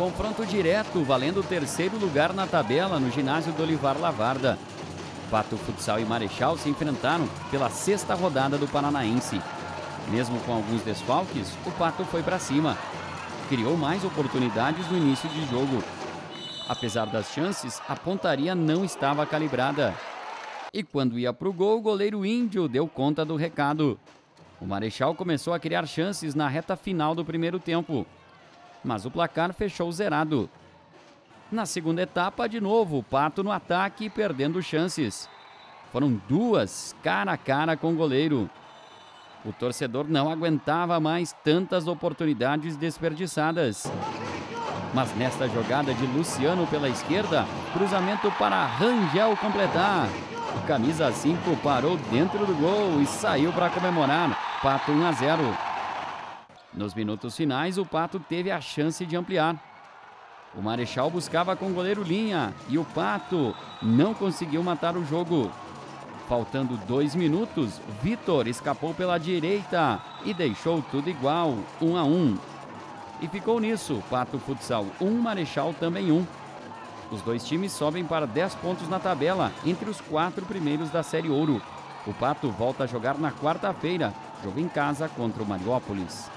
Confronto direto, valendo o terceiro lugar na tabela no ginásio do Olivar Lavarda. Pato Futsal e Marechal se enfrentaram pela sexta rodada do Paranaense. Mesmo com alguns desfalques, o Pato foi para cima. Criou mais oportunidades no início de jogo. Apesar das chances, a pontaria não estava calibrada. E quando ia para o gol, o goleiro índio deu conta do recado. O Marechal começou a criar chances na reta final do primeiro tempo mas o placar fechou zerado. Na segunda etapa, de novo, o Pato no ataque perdendo chances. Foram duas cara a cara com o goleiro. O torcedor não aguentava mais tantas oportunidades desperdiçadas. Mas nesta jogada de Luciano pela esquerda, cruzamento para Rangel completar. O camisa 5 parou dentro do gol e saiu para comemorar. Pato 1 a 0. Nos minutos finais, o Pato teve a chance de ampliar. O Marechal buscava com o goleiro linha e o Pato não conseguiu matar o jogo. Faltando dois minutos, Vitor escapou pela direita e deixou tudo igual, um a um. E ficou nisso, Pato Futsal 1, um, Marechal também 1. Um. Os dois times sobem para 10 pontos na tabela, entre os quatro primeiros da Série Ouro. O Pato volta a jogar na quarta-feira, jogo em casa contra o Mariópolis.